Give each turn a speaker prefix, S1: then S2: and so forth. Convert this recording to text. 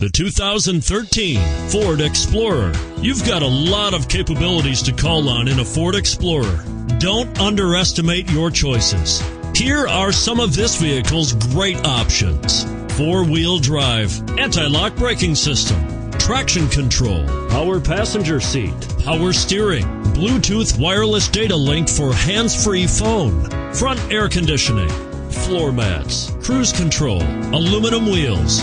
S1: The 2013 Ford Explorer. You've got a lot of capabilities to call on in a Ford Explorer. Don't underestimate your choices. Here are some of this vehicle's great options. Four-wheel drive, anti-lock braking system, traction control, power passenger seat, power steering, Bluetooth wireless data link for hands-free phone, front air conditioning, floor mats, cruise control, aluminum wheels.